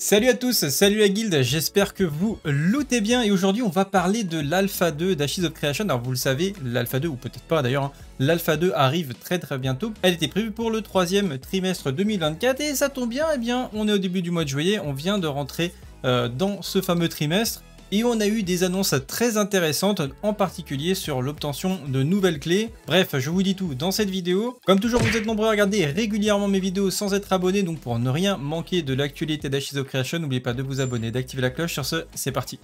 Salut à tous, salut la guilde, j'espère que vous lootez bien et aujourd'hui on va parler de l'Alpha 2 d'Ashes of Creation. Alors vous le savez, l'Alpha 2, ou peut-être pas d'ailleurs, hein, l'Alpha 2 arrive très très bientôt. Elle était prévue pour le troisième trimestre 2024 et ça tombe bien, eh bien on est au début du mois de juillet, on vient de rentrer euh, dans ce fameux trimestre et on a eu des annonces très intéressantes, en particulier sur l'obtention de nouvelles clés. Bref, je vous dis tout dans cette vidéo. Comme toujours, vous êtes nombreux à regarder régulièrement mes vidéos sans être abonné, donc pour ne rien manquer de l'actualité d'Ashizo Creation, n'oubliez pas de vous abonner, d'activer la cloche. Sur ce, c'est parti.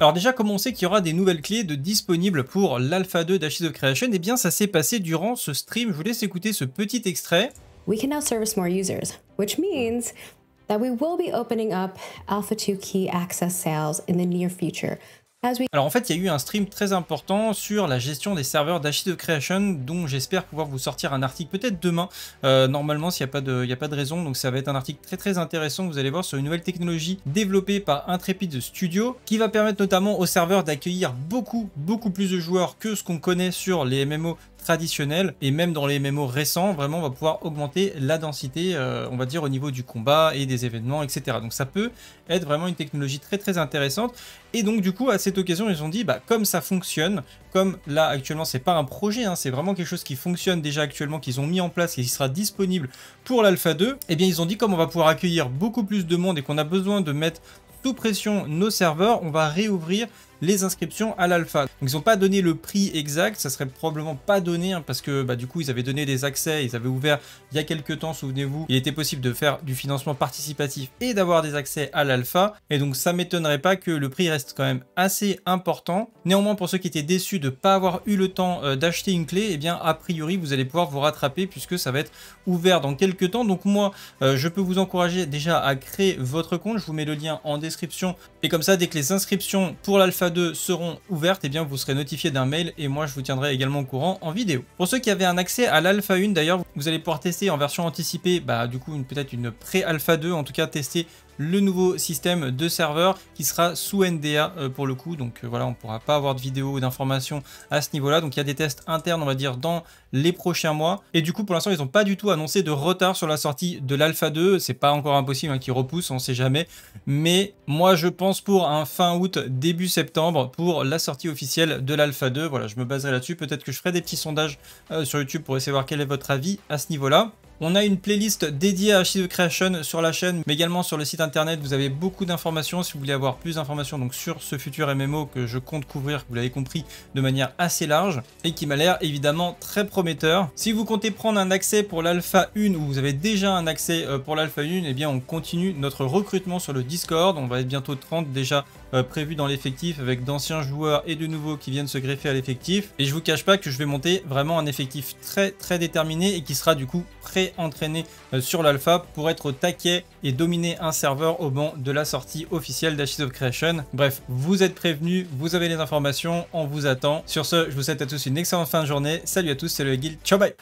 Alors déjà, comme on sait qu'il y aura des nouvelles clés de disponibles pour l'Alpha 2 d'Ashizo Creation, eh bien ça s'est passé durant ce stream. Je vous laisse écouter ce petit extrait. we can now service more users, which means that we will be opening up Alpha 2 key access sales in the near future. Alors en fait, il y a eu un stream très important sur la gestion des serveurs de Creation dont j'espère pouvoir vous sortir un article peut-être demain, euh, normalement s'il n'y a, pas de, raison. Donc ça va être un article très très intéressant vous allez voir sur une nouvelle technologie développée par Intrepid Studio qui va permettre notamment aux serveurs d'accueillir beaucoup beaucoup plus de joueurs que ce qu'on connaît sur les MMO traditionnels et même dans les MMO récents, vraiment on va pouvoir augmenter la densité, euh, on va dire au niveau du combat et des événements, etc. Donc ça peut être vraiment une technologie très très intéressante. Et donc du coup à cette occasion ils ont dit bah comme ça fonctionne, comme là actuellement c'est pas un projet, hein, c'est vraiment quelque chose qui fonctionne déjà actuellement, qu'ils ont mis en place et qui sera disponible pour l'Alpha 2, et eh bien ils ont dit comme on va pouvoir accueillir beaucoup plus de monde et qu'on a besoin de mettre sous pression nos serveurs, on va réouvrir les inscriptions à l'alpha. ils n'ont pas donné le prix exact, ça serait probablement pas donné hein, parce que bah, du coup ils avaient donné des accès, ils avaient ouvert il y a quelques temps, souvenez-vous, il était possible de faire du financement participatif et d'avoir des accès à l'alpha et donc ça m'étonnerait pas que le prix reste quand même assez important. Néanmoins pour ceux qui étaient déçus de ne pas avoir eu le temps euh, d'acheter une clé, eh bien a priori vous allez pouvoir vous rattraper puisque ça va être ouvert dans quelques temps. Donc moi euh, je peux vous encourager déjà à créer votre compte, je vous mets le lien en description et comme ça dès que les inscriptions pour l'alpha 2 seront ouvertes, et eh bien vous serez notifié d'un mail et moi je vous tiendrai également au courant en vidéo. Pour ceux qui avaient un accès à l'Alpha 1 d'ailleurs, vous allez pouvoir tester en version anticipée, bah du coup peut-être une pré-Alpha 2, en tout cas tester le nouveau système de serveur qui sera sous NDA euh, pour le coup. Donc euh, voilà, on pourra pas avoir de vidéo ou d'informations à ce niveau-là. Donc il y a des tests internes, on va dire, dans les prochains mois. Et du coup, pour l'instant, ils n'ont pas du tout annoncé de retard sur la sortie de l'Alpha 2. C'est pas encore impossible hein, qu'ils repoussent, on sait jamais. Mais moi, je pense pour un fin août, début septembre, pour la sortie officielle de l'Alpha 2. Voilà, je me baserai là-dessus. Peut-être que je ferai des petits sondages euh, sur YouTube pour essayer de voir quel est votre avis à ce niveau-là. On a une playlist dédiée à Archive Creation sur la chaîne, mais également sur le site internet. Vous avez beaucoup d'informations. Si vous voulez avoir plus d'informations sur ce futur MMO que je compte couvrir, vous l'avez compris, de manière assez large et qui m'a l'air évidemment très prometteur. Si vous comptez prendre un accès pour l'Alpha 1 ou vous avez déjà un accès euh, pour l'Alpha 1, eh bien on continue notre recrutement sur le Discord. On va être bientôt 30 déjà euh, prévu dans l'effectif avec d'anciens joueurs et de nouveaux qui viennent se greffer à l'effectif. Et je vous cache pas que je vais monter vraiment un effectif très très déterminé et qui sera du coup pré-entraîné euh, sur l'alpha pour être au taquet et dominer un serveur au moment de la sortie officielle d'Ashes of Creation. Bref, vous êtes prévenus, vous avez les informations, on vous attend. Sur ce, je vous souhaite à tous une excellente fin de journée. Salut à tous, c'est le guild, ciao bye